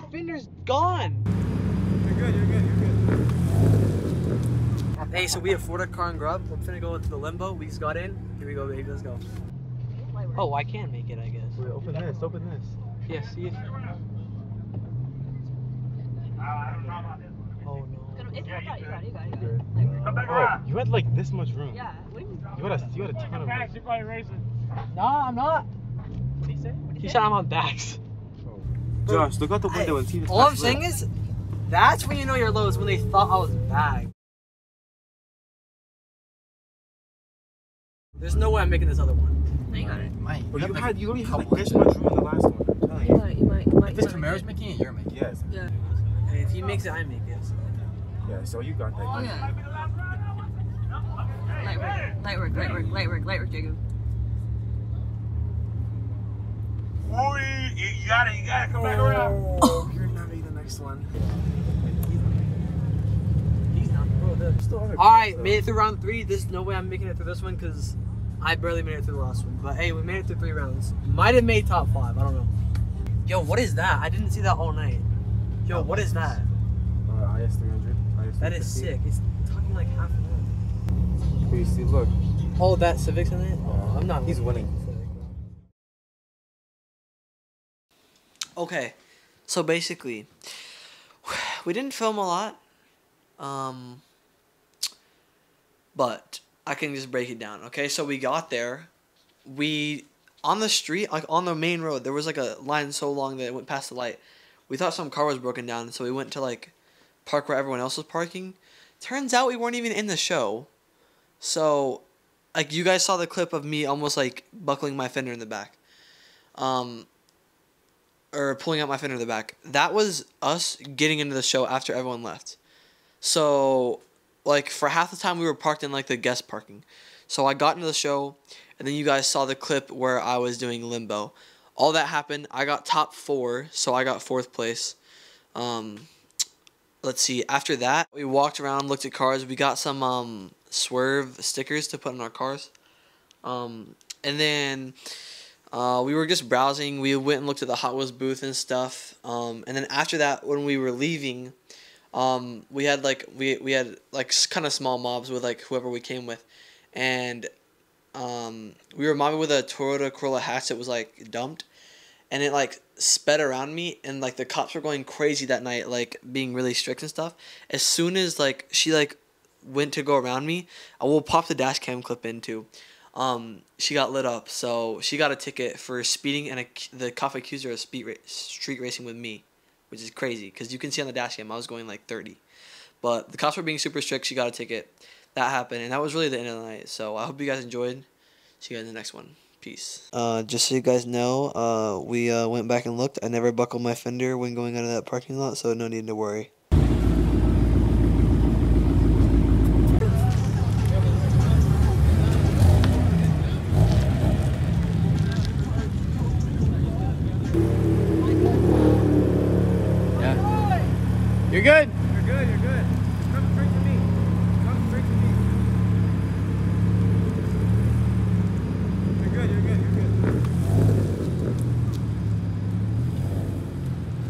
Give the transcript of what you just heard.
fender's gone. You're good, you're good, you're good. Hey, so we have Florida car and grub. We're finna go into the limbo. We just got in. Here we go, baby. Let's go. Oh, I can make it, I guess. Wait, open this, open this. Yes, see if. Oh no. It's, you got it, you you got it. Good. Like, Oh, you had like this much room. yeah, what do you mean? You had a, you had a ton of room. No, I'm not. What did he say? He said I'm on backs. Josh, look out the window and see this All I'm saying is, that's when you know you're low. Is when they thought I was back. There's no way I'm making this other one. No, you got it. Mate, But you, you have had, like you only had like this much room in the last one. I'm telling You you. might, you might, you might. If this Camaro's make making it, you're making it. Yes. Yeah. Hey, if he makes it, I make it. So. Yeah, so you got that. Oh yeah. Light work, light work, light work, light work, light work, Jacob. Boy, you got it, you got it. Come back around. Oh, you're not making the next one. He's not. Bro, there's All right, made it through round three. There's no way I'm making it through this one because I barely made it through the last one. But hey, we made it through three rounds. Might have made top five. I don't know. Yo, what is that? I didn't see that all night. Yo, what is that? though. Uh, IS 300. IS That is sick. It's talking like half an hour. But you see, look. Oh, that Civics in it? Oh, I'm not. He's winning. Okay, so basically, we didn't film a lot, um, but I can just break it down. Okay, so we got there, we on the street, like on the main road, there was like a line so long that it went past the light. We thought some car was broken down, so we went to like park where everyone else was parking. Turns out we weren't even in the show, so like you guys saw the clip of me almost like buckling my fender in the back. Um, or pulling out my fender in the back. That was us getting into the show after everyone left. So, like for half the time we were parked in like the guest parking. So I got into the show, and then you guys saw the clip where I was doing limbo. All that happened. I got top four, so I got fourth place. Um, let's see. After that, we walked around, looked at cars. We got some um, swerve stickers to put in our cars. Um, and then uh, we were just browsing. We went and looked at the Hot Wheels booth and stuff. Um, and then after that, when we were leaving, um, we had like we we had like kind of small mobs with like whoever we came with, and um, we were mobbing with a Toyota Corolla hatch that was like dumped, and it like sped around me, and like the cops were going crazy that night, like being really strict and stuff. As soon as like she like went to go around me, I will pop the dash cam clip in too um, she got lit up. So she got a ticket for speeding, and a, the cop accused her of speed ra- street racing with me, which is crazy because you can see on the dash cam I was going like thirty, but the cops were being super strict. She got a ticket. That happened, and that was really the end of the night. So I hope you guys enjoyed. See you guys in the next one. Peace. Uh, just so you guys know, uh, we uh, went back and looked. I never buckled my fender when going out of that parking lot, so no need to worry. You're good. You're good, you're good.